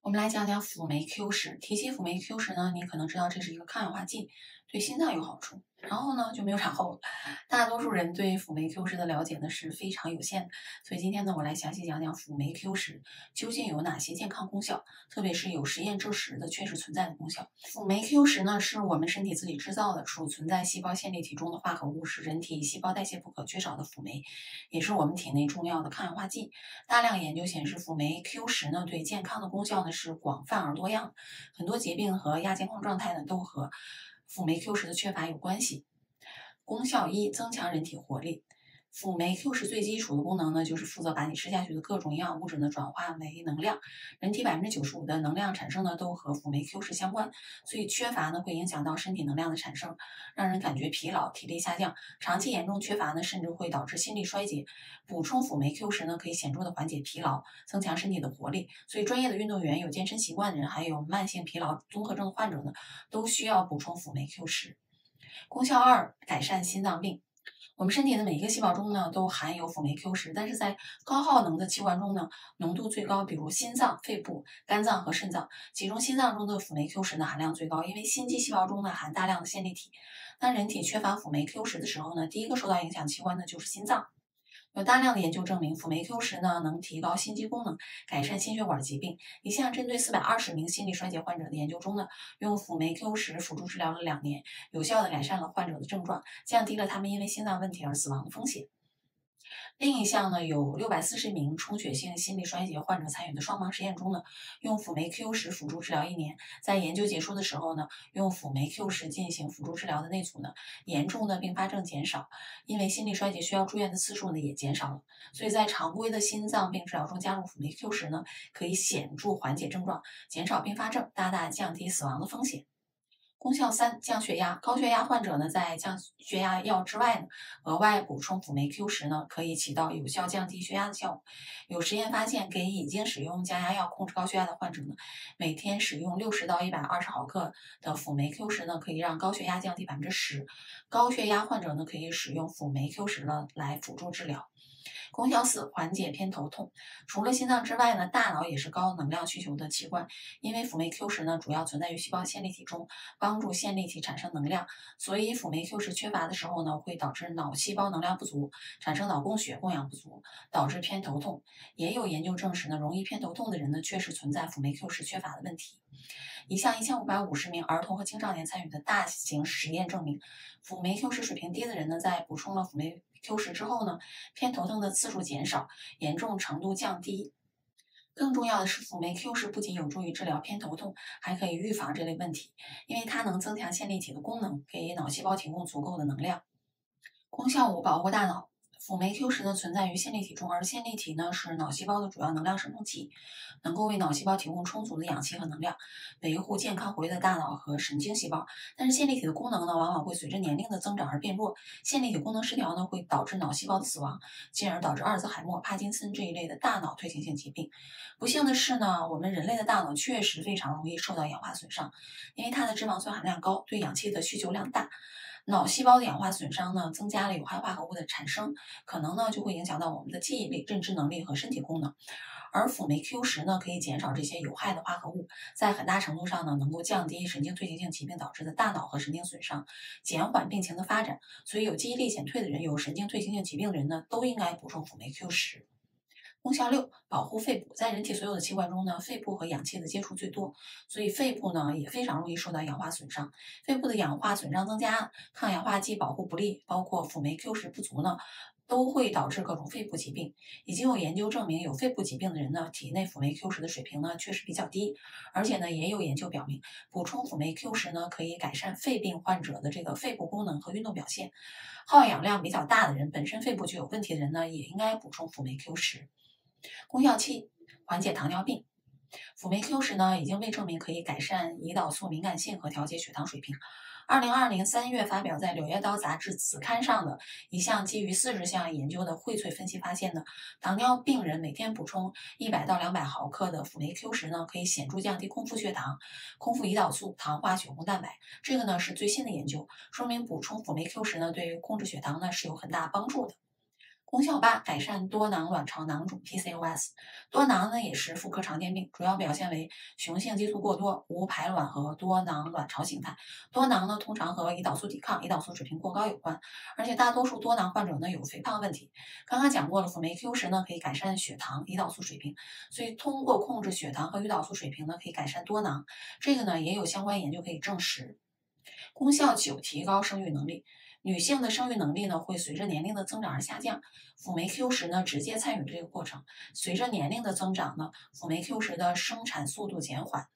我们来讲讲辅酶 Q 十。提起辅酶 Q 十呢，你可能知道这是一个抗氧化剂，对心脏有好处。然后呢，就没有产后了。大多数人对辅酶 Q 十的了解呢是非常有限的，所以今天呢，我来详细讲讲辅酶 Q 十究竟有哪些健康功效，特别是有实验证实的确实存在的功效。辅酶 Q 十呢，是我们身体自己制造的，储存在细胞线粒体中的化合物，是人体细胞代谢不可缺少的辅酶，也是我们体内重要的抗氧化剂。大量研究显示，辅酶 Q 十呢对健康的功效呢是广泛而多样，很多疾病和亚健康状态呢都和辅酶 Q 十的缺乏有关系。功效一：增强人体活力。辅酶 Q 十最基础的功能呢，就是负责把你吃下去的各种营养物质呢转化为能量。人体百分之九十五的能量产生呢都和辅酶 Q 十相关，所以缺乏呢会影响到身体能量的产生，让人感觉疲劳、体力下降。长期严重缺乏呢，甚至会导致心力衰竭。补充辅酶 Q 十呢，可以显著的缓解疲劳，增强身体的活力。所以专业的运动员、有健身习惯的人，还有慢性疲劳综合症患者呢，都需要补充辅酶 Q 十。功效二：改善心脏病。我们身体的每一个细胞中呢，都含有辅酶 Q 十，但是在高耗能的器官中呢，浓度最高，比如心脏、肺部、肝脏和肾脏。其中心脏中的辅酶 Q 十呢含量最高，因为心肌细胞中呢含大量的线粒体。当人体缺乏辅酶 Q 十的时候呢，第一个受到影响器官呢就是心脏。有大量的研究证明，辅酶 Q 十呢能提高心肌功能，改善心血管疾病。一项针对四百二十名心力衰竭患者的研究中呢，用辅酶 Q 十辅助治疗了两年，有效的改善了患者的症状，降低了他们因为心脏问题而死亡的风险。另一项呢，有六百四十名充血性心力衰竭患者参与的双盲实验中呢，用辅酶 Q 十辅助治疗一年，在研究结束的时候呢，用辅酶 Q 十进行辅助治疗的那组呢，严重的并发症减少，因为心力衰竭需要住院的次数呢也减少了。所以在常规的心脏病治疗中加入辅酶 Q 十呢，可以显著缓解症状，减少并发症，大大降低死亡的风险。功效三：降血压。高血压患者呢，在降血压药之外呢，额外补充辅酶 Q 十呢，可以起到有效降低血压的效果。有实验发现，给已经使用降压药控制高血压的患者呢，每天使用六十到一百二十毫克的辅酶 Q 十呢，可以让高血压降低百分之十。高血压患者呢，可以使用辅酶 Q 十呢来辅助治疗。功效四：缓解偏头痛。除了心脏之外呢，大脑也是高能量需求的器官。因为辅酶 Q 十呢，主要存在于细胞线粒体中，帮助线粒体产生能量。所以辅酶 Q 十缺乏的时候呢，会导致脑细胞能量不足，产生脑供血供氧不足，导致偏头痛。也有研究证实呢，容易偏头痛的人呢，确实存在辅酶 Q 十缺乏的问题。一项一千五百五十名儿童和青少年参与的大型实验证明，辅酶 Q 十水平低的人呢，在补充了辅酶 Q 十之后呢，偏头痛的次数减少，严重程度降低。更重要的是，辅酶 Q 十不仅有助于治疗偏头痛，还可以预防这类问题，因为它能增强线粒体的功能，给脑细胞提供足够的能量。功效五：保护大脑。辅酶 Q 十呢存在于线粒体中，而线粒体呢是脑细胞的主要能量生成器，能够为脑细胞提供充足的氧气和能量，维护健康活跃的大脑和神经细胞。但是线粒体的功能呢，往往会随着年龄的增长而变弱，线粒体功能失调呢，会导致脑细胞的死亡，进而导致阿尔兹海默、帕金森这一类的大脑退行性疾病。不幸的是呢，我们人类的大脑确实非常容易受到氧化损伤，因为它的脂肪酸含量高，对氧气的需求量大。脑细胞的氧化损伤呢，增加了有害化合物的产生，可能呢就会影响到我们的记忆力、认知能力和身体功能。而辅酶 Q 十呢，可以减少这些有害的化合物，在很大程度上呢，能够降低神经退行性疾病导致的大脑和神经损伤，减缓病情的发展。所以有记忆力减退的人、有神经退行性疾病的人呢，都应该补充辅酶 Q 十。功效六：保护肺部。在人体所有的器官中呢，肺部和氧气的接触最多，所以肺部呢也非常容易受到氧化损伤。肺部的氧化损伤增加，抗氧化剂保护不力，包括辅酶 Q 十不足呢，都会导致各种肺部疾病。已经有研究证明，有肺部疾病的人呢，体内辅酶 Q 十的水平呢确实比较低。而且呢，也有研究表明，补充辅酶 Q 十呢，可以改善肺病患者的这个肺部功能和运动表现。耗氧量比较大的人，本身肺部就有问题的人呢，也应该补充辅酶 Q 十。功效七：缓解糖尿病。辅酶 Q 十呢，已经被证明可以改善胰岛素敏感性和调节血糖水平。二零二零三月发表在《柳叶刀》杂志子刊上的一项基于四十项研究的荟萃分析发现呢，糖尿病人每天补充一百到两百毫克的辅酶 Q 十呢，可以显著降低空腹血糖、空腹胰岛素、糖化血红蛋白。这个呢是最新的研究，说明补充辅酶 Q 十呢，对于控制血糖呢是有很大帮助的。功效八，改善多囊卵巢囊肿 （PCOS）。多囊呢也是妇科常见病，主要表现为雄性激素过多、无排卵和多囊卵巢形态。多囊呢通常和胰岛素抵抗、胰岛素水平过高有关，而且大多数多囊患者呢有肥胖问题。刚刚讲过了，辅酶 Q 十呢可以改善血糖、胰岛素水平，所以通过控制血糖和胰岛素水平呢可以改善多囊。这个呢也有相关研究可以证实。功效九，提高生育能力。女性的生育能力呢，会随着年龄的增长而下降。辅酶 Q 十呢，直接参与这个过程。随着年龄的增长呢，辅酶 Q 十的生产速度减缓，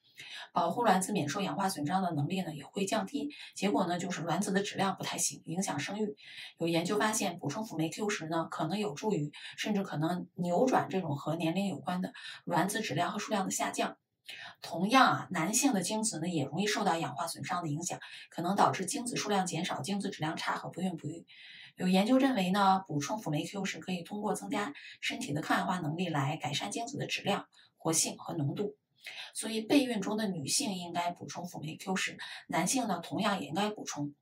保护卵子免受氧化损伤的能力呢也会降低。结果呢，就是卵子的质量不太行，影响生育。有研究发现，补充辅酶 Q 十呢，可能有助于，甚至可能扭转这种和年龄有关的卵子质量和数量的下降。同样啊，男性的精子呢也容易受到氧化损伤的影响，可能导致精子数量减少、精子质量差和不孕不育。有研究认为呢，补充辅酶 Q 是可以通过增加身体的抗氧化能力来改善精子的质量、活性和浓度。所以备孕中的女性应该补充辅酶 Q 十，男性呢同样也应该补充。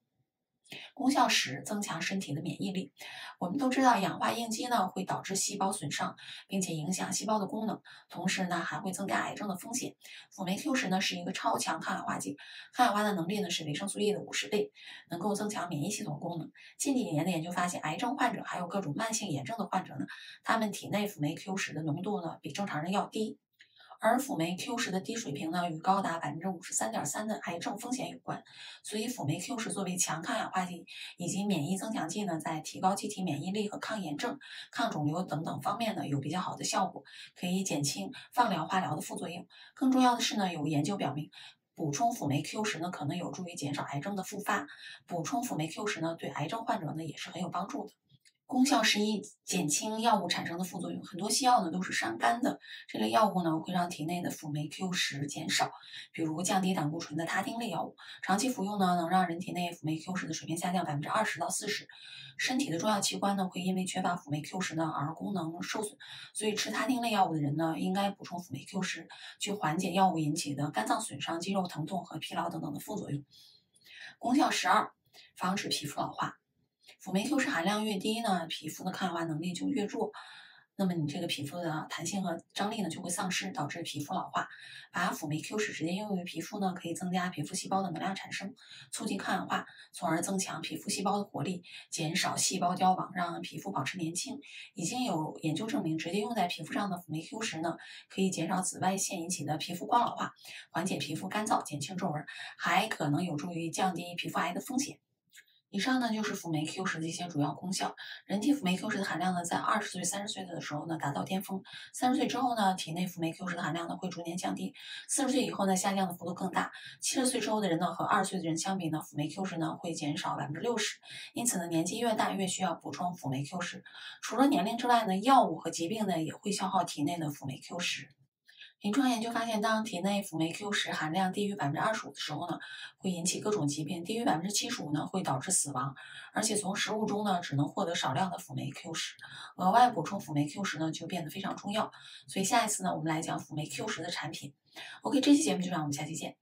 功效十，增强身体的免疫力。我们都知道，氧化应激呢会导致细胞损伤，并且影响细胞的功能，同时呢还会增加癌症的风险。辅酶 Q 十呢是一个超强抗氧化剂，抗氧化的能力呢是维生素 E 的五十倍，能够增强免疫系统功能。近几年的研究发现，癌症患者还有各种慢性炎症的患者呢，他们体内辅酶 Q 十的浓度呢比正常人要低。而辅酶 Q 十的低水平呢，与高达百分之五十三点三的癌症风险有关。所以辅酶 Q 十作为强抗氧化剂以及免疫增强剂呢，在提高机体免疫力和抗炎症、抗肿瘤等等方面呢，有比较好的效果，可以减轻放疗、化疗的副作用。更重要的是呢，有研究表明，补充辅酶 Q 十呢，可能有助于减少癌症的复发。补充辅酶 Q 十呢，对癌症患者呢，也是很有帮助的。功效十一，减轻药物产生的副作用。很多西药呢都是伤肝的，这类药物呢会让体内的辅酶 Q 十减少，比如降低胆固醇的他汀类药物。长期服用呢，能让人体内辅酶 Q 十的水平下降百分之二十到四十。身体的重要器官呢会因为缺乏辅酶 Q 十呢而功能受损，所以吃他汀类药物的人呢应该补充辅酶 Q 十，去缓解药物引起的肝脏损伤、肌肉疼痛和疲劳等等的副作用。功效十二，防止皮肤老化。辅酶 Q 十含量越低呢，皮肤的抗氧化能力就越弱，那么你这个皮肤的弹性和张力呢就会丧失，导致皮肤老化。把辅酶 Q 十直接应用于皮肤呢，可以增加皮肤细胞的能量产生，促进抗氧化，从而增强皮肤细胞的活力，减少细胞凋亡，让皮肤保持年轻。已经有研究证明，直接用在皮肤上的辅酶 Q 十呢，可以减少紫外线引起的皮肤光老化，缓解皮肤干燥，减轻皱纹，还可能有助于降低皮肤癌的风险。以上呢就是辅酶 Q 十的一些主要功效。人体辅酶 Q 十的含量呢，在二十岁、三十岁的时候呢达到巅峰，三十岁之后呢，体内辅酶 Q 十的含量呢会逐年降低，四十岁以后呢下降的幅度更大。七十岁之后的人呢和二十岁的人相比呢，辅酶 Q 十呢会减少百分之六十。因此呢，年纪越大越需要补充辅酶 Q 十。除了年龄之外呢，药物和疾病呢也会消耗体内的辅酶 Q 十。临床研究发现，当体内辅酶 Q 十含量低于百分之二十五的时候呢，会引起各种疾病；低于百分之七十五呢，会导致死亡。而且从食物中呢，只能获得少量的辅酶 Q 十，额外补充辅酶 Q 十呢，就变得非常重要。所以下一次呢，我们来讲辅酶 Q 十的产品。OK，这期节目就让，我们下期见。